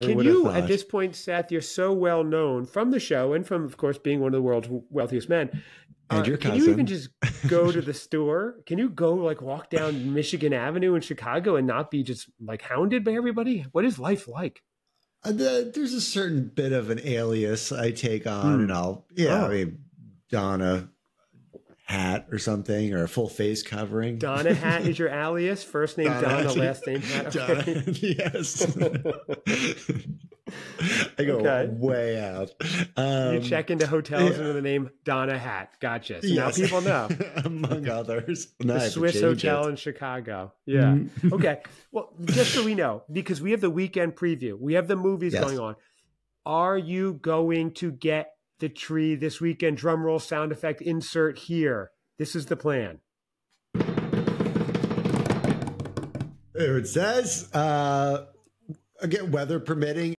Can you, at this point, Seth, you're so well known from the show and from, of course, being one of the world's wealthiest men. And your Uh, can you even just go to the store? Can you go like walk down Michigan Avenue in Chicago and not be just like hounded by everybody? What is life like? Uh, the, there's a certain bit of an alias I take on, and I'll yeah, Oh. I mean, don a hat or something, or a full face covering. Donna Hat is your alias. First name Donna, Donna. last name Hat. Donna, yes. I go Okay. way out. Um, you check into hotels yeah. under the name Donna Hat. Gotcha. So yes. now people know. among others. Now the Swiss Hotel it. in Chicago. Yeah. Mhm. okay. Well, just so we know, because we have the weekend preview, we have the movies Yes. going on. Are you going to get the tree this weekend? Drum roll sound effect insert here. This is the plan. There it says, uh, again, weather permitting,